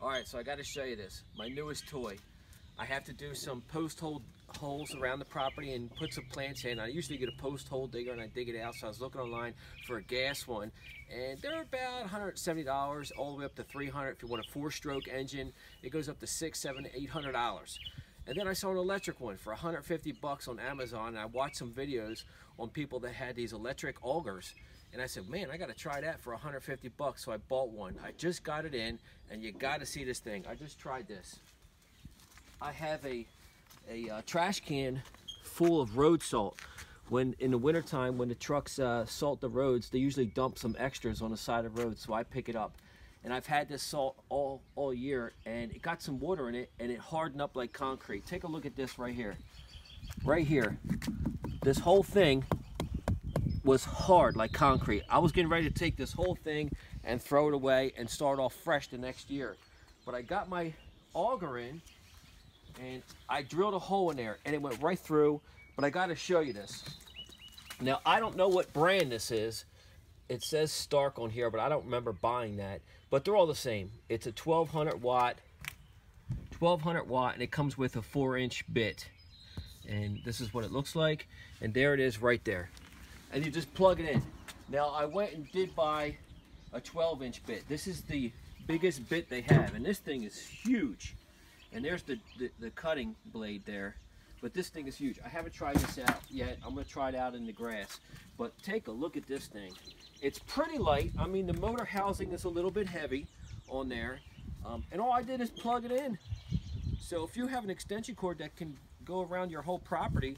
All right, so I got to show you this, my newest toy. I have to do some post hole holes around the property and put some plants in. I usually get a post hole digger and I dig it out. So I was looking online for a gas one and they're about $170 all the way up to 300 if you want a four stroke engine. It goes up to six, seven, eight hundred dollars. And then I saw an electric one for 150 bucks on Amazon. And I watched some videos on people that had these electric augers. And I said, man, I got to try that for 150 bucks. So I bought one. I just got it in and you got to see this thing. I just tried this. I have a, a uh, trash can full of road salt. When in the wintertime, when the trucks uh, salt the roads, they usually dump some extras on the side of the road. So I pick it up and I've had this salt all, all year and it got some water in it and it hardened up like concrete. Take a look at this right here. Right here. This whole thing was hard like concrete. I was getting ready to take this whole thing and throw it away and start off fresh the next year. But I got my auger in and I drilled a hole in there and it went right through, but I gotta show you this. Now, I don't know what brand this is. It says Stark on here, but I don't remember buying that but they're all the same. It's a 1200 watt, 1200 watt, and it comes with a four inch bit. And this is what it looks like. And there it is right there. And you just plug it in. Now I went and did buy a 12 inch bit. This is the biggest bit they have. And this thing is huge. And there's the, the, the cutting blade there. But this thing is huge. I haven't tried this out yet. I'm gonna try it out in the grass. But take a look at this thing. It's pretty light. I mean, the motor housing is a little bit heavy on there. Um, and all I did is plug it in. So if you have an extension cord that can go around your whole property,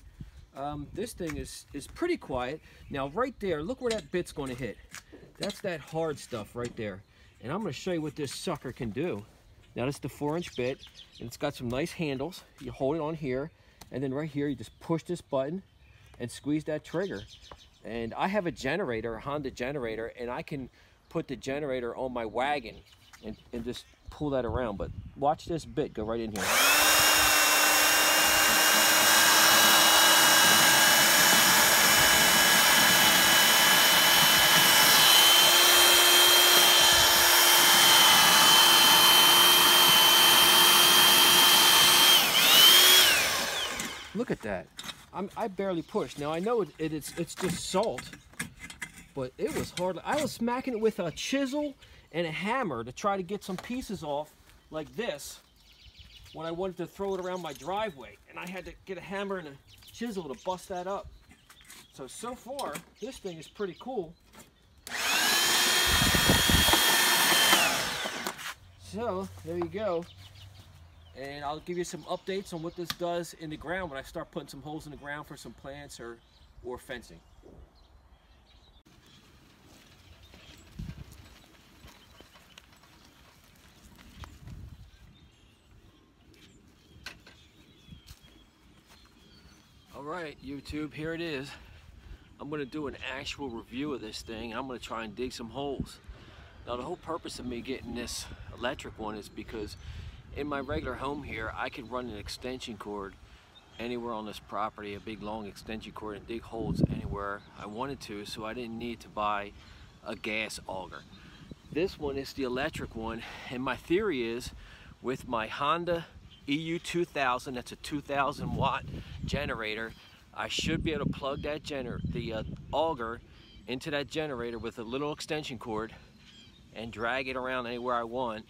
um, this thing is, is pretty quiet. Now right there, look where that bit's gonna hit. That's that hard stuff right there. And I'm gonna show you what this sucker can do. Now this is the four inch bit, and it's got some nice handles. You hold it on here, and then right here, you just push this button and squeeze that trigger. And I have a generator, a Honda generator, and I can put the generator on my wagon and, and just pull that around. But watch this bit go right in here. Look at that. I'm, I barely pushed. Now I know it, it, it's it's just salt, but it was hard. I was smacking it with a chisel and a hammer to try to get some pieces off like this when I wanted to throw it around my driveway. And I had to get a hammer and a chisel to bust that up. So, so far, this thing is pretty cool. So, there you go and I'll give you some updates on what this does in the ground when I start putting some holes in the ground for some plants or, or fencing. All right, YouTube, here it is. I'm gonna do an actual review of this thing and I'm gonna try and dig some holes. Now the whole purpose of me getting this electric one is because in my regular home here, I could run an extension cord anywhere on this property, a big long extension cord and dig holes anywhere I wanted to, so I didn't need to buy a gas auger. This one is the electric one, and my theory is with my Honda EU2000, that's a 2000 watt generator, I should be able to plug that gener the uh, auger into that generator with a little extension cord and drag it around anywhere I want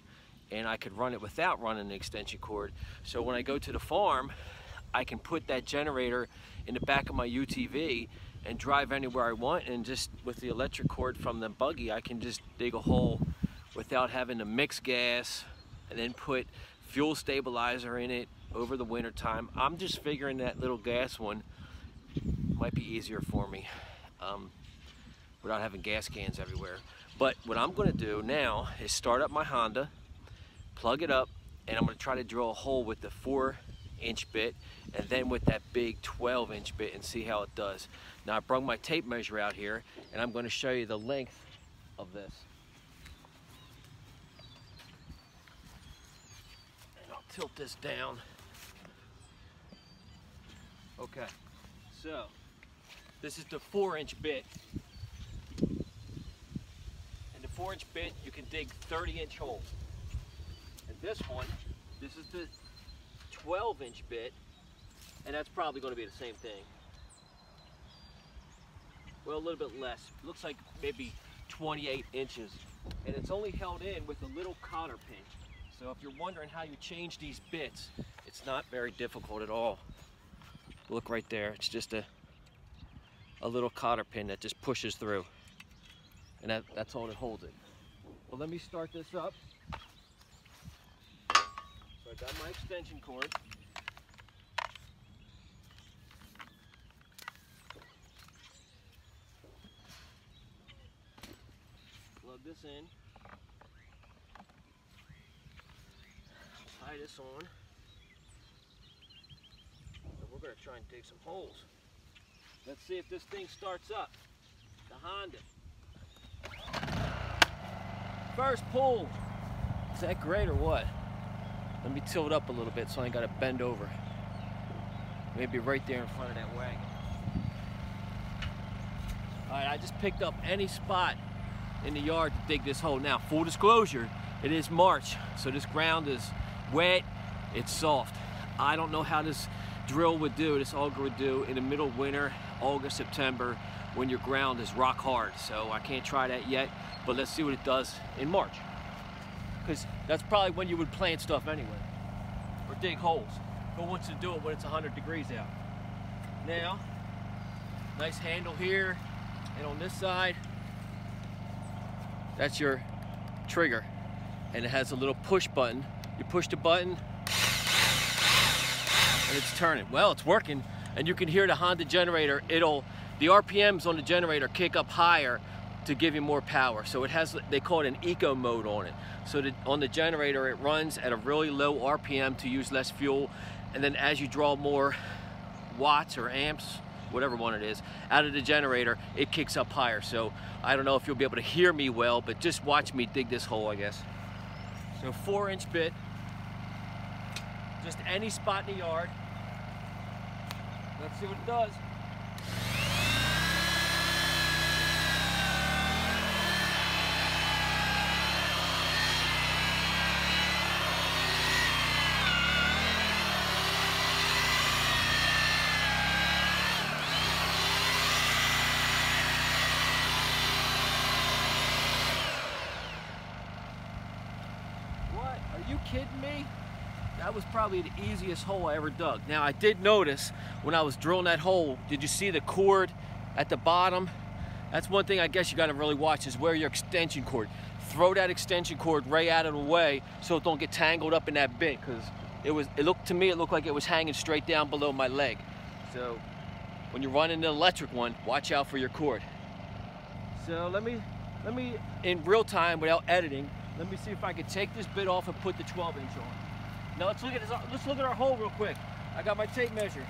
and I could run it without running an extension cord. So when I go to the farm, I can put that generator in the back of my UTV and drive anywhere I want and just with the electric cord from the buggy I can just dig a hole without having to mix gas and then put fuel stabilizer in it over the winter time. I'm just figuring that little gas one might be easier for me um, without having gas cans everywhere. But what I'm going to do now is start up my Honda plug it up, and I'm gonna try to drill a hole with the four inch bit and then with that big 12 inch bit and see how it does. Now I brought my tape measure out here and I'm going to show you the length of this. And I'll tilt this down. Okay, so this is the four inch bit. And the four inch bit, you can dig 30 inch holes. This one, this is the 12 inch bit, and that's probably going to be the same thing. Well, a little bit less. Looks like maybe 28 inches. And it's only held in with a little cotter pin. So if you're wondering how you change these bits, it's not very difficult at all. Look right there, it's just a, a little cotter pin that just pushes through. And that, that's all that holds it. Well, let me start this up. I got my extension cord. Plug this in. Tie this on. And we're going to try and dig some holes. Let's see if this thing starts up. The Honda. First pull. Is that great or what? Let me tilt up a little bit so I ain't got to bend over. Maybe right there in front of that wagon. All right, I just picked up any spot in the yard to dig this hole. Now, full disclosure, it is March, so this ground is wet, it's soft. I don't know how this drill would do, this auger would do in the middle of winter, August, September, when your ground is rock hard. So I can't try that yet, but let's see what it does in March. Because that's probably when you would plant stuff anyway, or dig holes. Who wants to do it when it's 100 degrees out? Now, nice handle here, and on this side, that's your trigger. And it has a little push button. You push the button, and it's turning. Well, it's working, and you can hear the Honda generator. It'll, the RPMs on the generator kick up higher to give you more power. So it has, they call it an eco mode on it. So on the generator, it runs at a really low RPM to use less fuel. And then as you draw more watts or amps, whatever one it is, out of the generator, it kicks up higher. So I don't know if you'll be able to hear me well, but just watch me dig this hole, I guess. So four inch bit, just any spot in the yard. Let's see what it does. What? Are you kidding me? That was probably the easiest hole I ever dug. Now I did notice when I was drilling that hole, did you see the cord at the bottom? That's one thing I guess you gotta really watch is where your extension cord. Throw that extension cord right out of the way so it don't get tangled up in that bit because it was it looked to me it looked like it was hanging straight down below my leg. So when you're running an electric one, watch out for your cord. So let me let me in real time without editing, let me see if I can take this bit off and put the 12 inch on. Now let's look at this. Let's look at our hole real quick. I got my tape measure.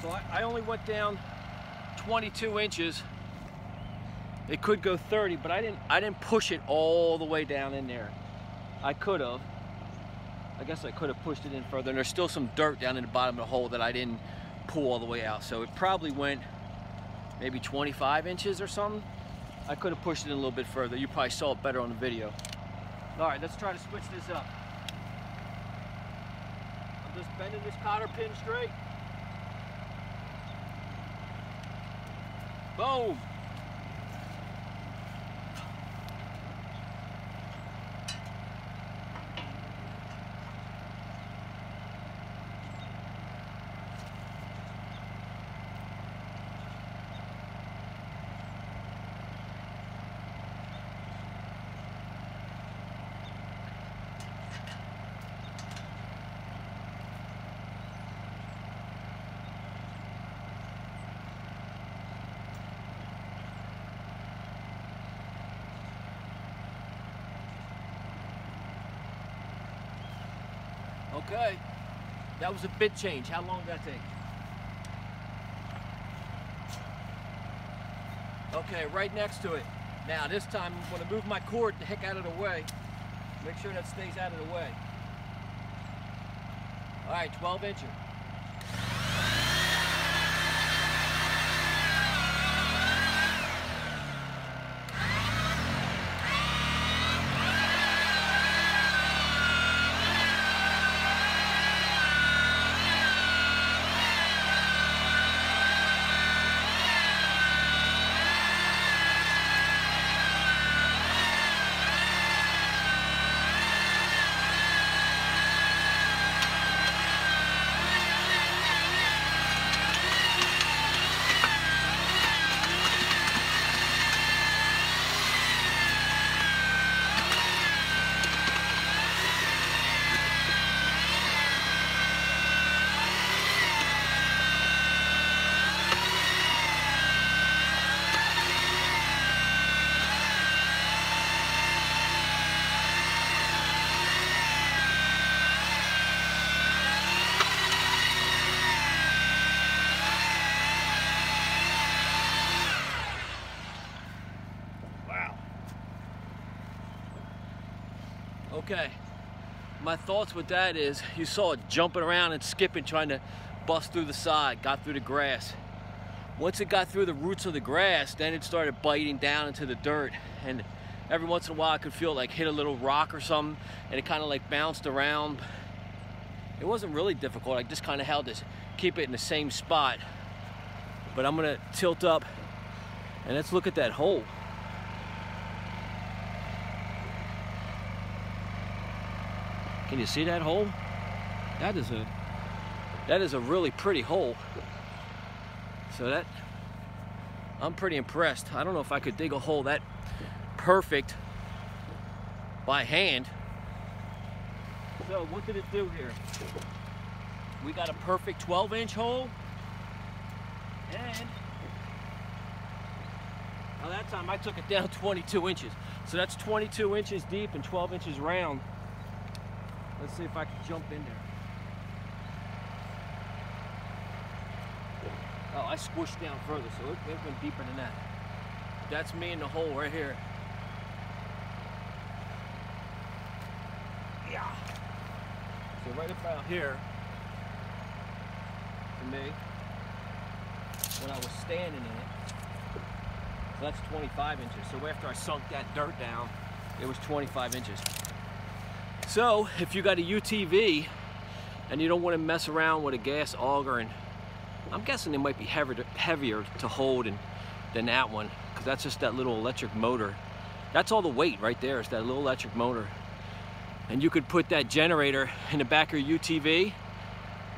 So I, I only went down 22 inches. It could go 30, but I didn't. I didn't push it all the way down in there. I could have. I guess I could have pushed it in further. And there's still some dirt down in the bottom of the hole that I didn't pull all the way out. So it probably went maybe 25 inches or something. I could have pushed it a little bit further. You probably saw it better on the video. All right, let's try to switch this up. I'm just bending this cotter pin straight. Boom. Okay. That was a bit change. How long did that take? Okay, right next to it. Now this time I'm gonna move my cord the heck out of the way. Make sure that stays out of the way. All right, 12 incher. Okay, my thoughts with that is you saw it jumping around and skipping trying to bust through the side, got through the grass. Once it got through the roots of the grass, then it started biting down into the dirt. And every once in a while I could feel like hit a little rock or something and it kind of like bounced around. It wasn't really difficult. I just kind of held this, keep it in the same spot. But I'm gonna tilt up and let's look at that hole. Can you see that hole? That is a that is a really pretty hole. So that I'm pretty impressed. I don't know if I could dig a hole that perfect by hand. So what did it do here? We got a perfect 12 inch hole and now that time I took it down 22 inches. So that's 22 inches deep and 12 inches round. Let's see if I can jump in there. Oh, I squished down further, so it, it went deeper than that. That's me in the hole right here. Yeah. So right about here, to me, when I was standing in it, so that's 25 inches. So after I sunk that dirt down, it was 25 inches. So if you got a UTV and you don't want to mess around with a gas auger and I'm guessing it might be heavier to, heavier to hold and, than that one because that's just that little electric motor. That's all the weight right there is that little electric motor. And you could put that generator in the back of your UTV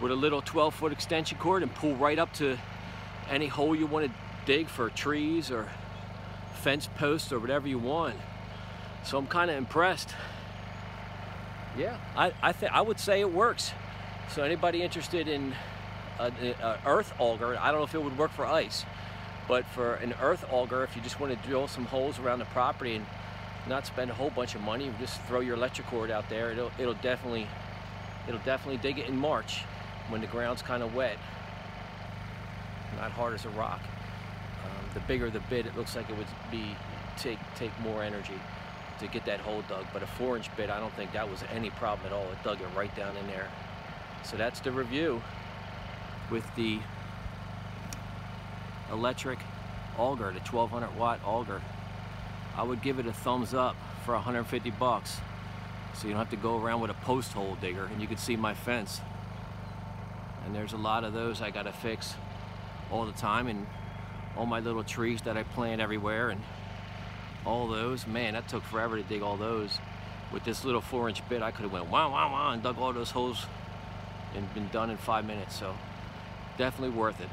with a little 12 foot extension cord and pull right up to any hole you want to dig for trees or fence posts or whatever you want. So I'm kind of impressed. Yeah, I, I, think I would say it works. So anybody interested in an earth auger, I don't know if it would work for ice, but for an earth auger, if you just want to drill some holes around the property and not spend a whole bunch of money, just throw your electric cord out there, it'll, it'll definitely it'll definitely dig it in March when the ground's kind of wet, not hard as a rock. Um, the bigger the bit, it looks like it would be take take more energy to get that hole dug. But a four inch bit, I don't think that was any problem at all. It dug it right down in there. So that's the review with the electric auger, the 1200 watt auger. I would give it a thumbs up for 150 bucks. So you don't have to go around with a post hole digger and you can see my fence. And there's a lot of those I gotta fix all the time and all my little trees that I plant everywhere and all those. Man, that took forever to dig all those. With this little four inch bit, I could have went wow, wow, wow and dug all those holes and been done in five minutes. So definitely worth it.